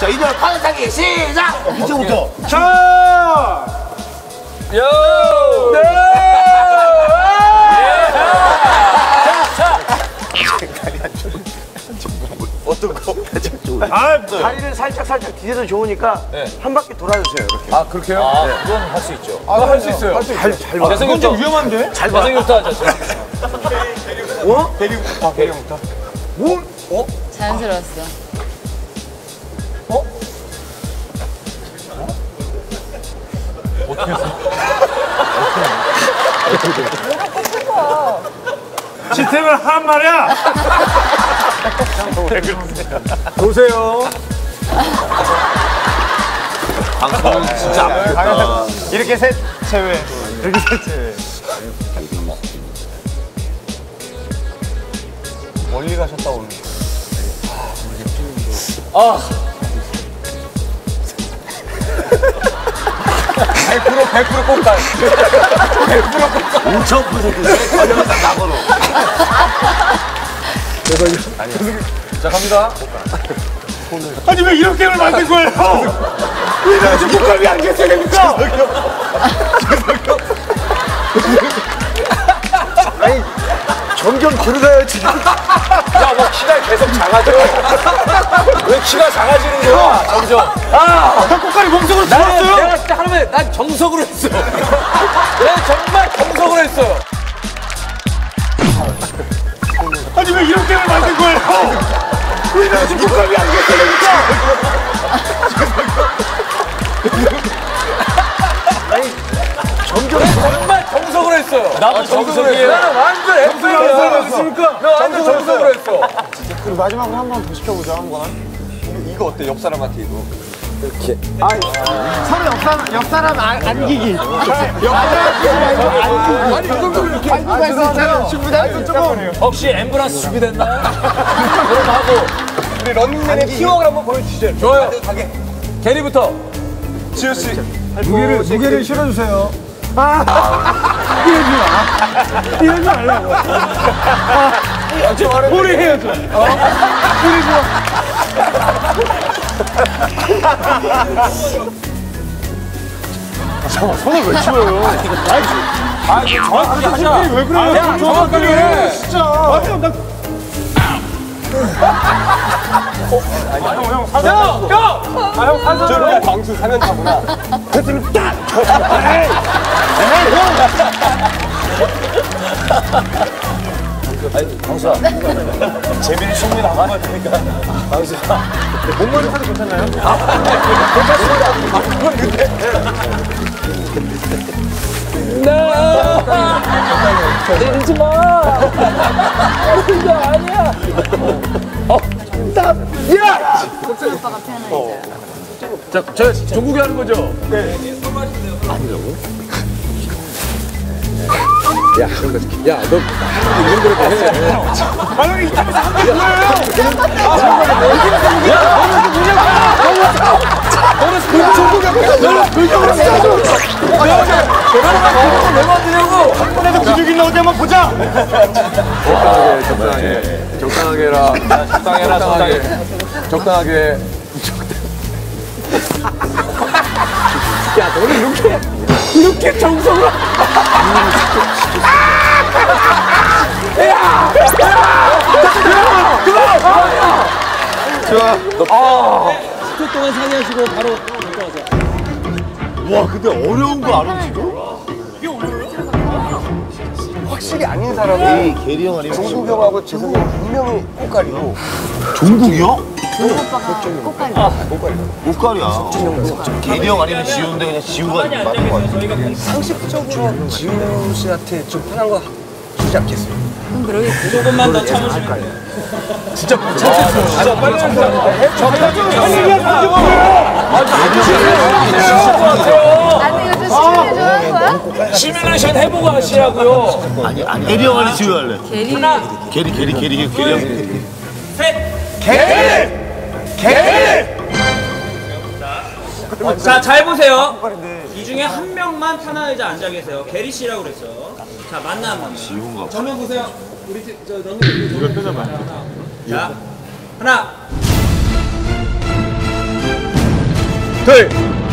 자, 이제 파란색이 시작! 이제부터. 자! 요! 어떤 거? 아, 다리를 살짝 살짝 뒤에서 좋으니까 한 바퀴 돌아주세요. 이렇게. 아, 그렇게요? 아, 그건 할 수 있죠. 아, 할수 있어요. 잘, 잘 봐. 재생부터. 좀 위험한데? 재생부터 하자, 재생. 자연스러웠어. 시스템을 한 말이야! 보세요. 방송은 진짜 아프겠다. 이렇게 셋 제외. 이렇게 셋 제외. 멀리 가셨다 오늘. 아. 100% 100% 꽃갈. 5,000% 전형상 나고로. 자, 갑니다. 아니, 왜 이런 게임을 만든 거예요? 왜 이렇게 목감이 안 계세요, 됩니까? 점점 들어가요 지금. 야, 뭐 키가 계속 작아져. 왜 키가 작아지는 거야, 점점. 아! 나 꽃갈이 몸속으로 나는 들어왔어요? 내가 진짜 하루에 난 정석으로 했어. 내가 정말 정석으로 했어요. 아니, 왜 이런 게임을 만든 거예요? 왜 이렇게 목감이 안 계세요, 됩니까? 정말 정석으로 했어요. 나도 정석이에요. 나는 완전 FM이야. 나 완전 정석으로 했어. 그럼 마지막으로 한 번 더 시켜보자 한 번. 이거 어때? 옆 사람한테 이거. 서로 옆 사람 옆 사람 안, 안기기. 아니 그 정도면 이렇게 안고 갈수 있잖아요. 충분히 조금. 혹시 앰뷸런스 준비됐나요? 그럼 하고. 우리 런닝맨의 티워크를 한번 보여주시죠. 좋아요. 게리부터. 지효 씨. 무게를, 무게를 실어주세요. 우리 해야죠. 정확하게 하자. 왜 그래요? 야, 정확하게 해. 진짜. 맞아, 나 형! 형! 아형 산소 저 광수 사면 타구나. 재미를 충 분히 나간 것 같으니까. 광수야. 몸무게 사도 괜찮나요? 때리지 마. 이거 아니야. 오빠가 편하니까. 자, 저 종국이 하는 거죠? 아 형 이따 상대 뭐예요? 왜 만드냐고? 그래도 근육 있나 어디 한번 보자. 적당하게 해라. 적당히 해라, 적당히. 적당하게. 야, 너는 이렇게, 이렇게 정성 으로. 와, 근데 어려운 거 알아, 지금? 확실히 아닌 사람이 게리 형 아니면 종국 형하고 재석이 형 분명히 꽃갈이고 종국이요? 오빠가 꽃갈이. 옷갈이야. 게리 형 아니면 지우인데 그냥 지우가 맞는 거 같아. 상식적으로 지우 씨한테 좀 편한 거 주지 않겠어요? 그럼 그러겠지. 조금만 더 참으시면. 아니 이거 좀 시뮬레이션 하는 거야? 시뮬레이션 해보고 하시라고요. 아니, 아니. 게리 형 아니면 지우 할래. 게리. 게리, 게리, 게리, 게리 형. 자, 잘 보세요. 이 중에 한 명만 편한 의자 앉아 계세요. 게리 씨라고 그랬죠. 자 만남. 지운가 봐. 정면 보세요. 우리 저 너는 이거 표정만. 자 예. 하나. 둘.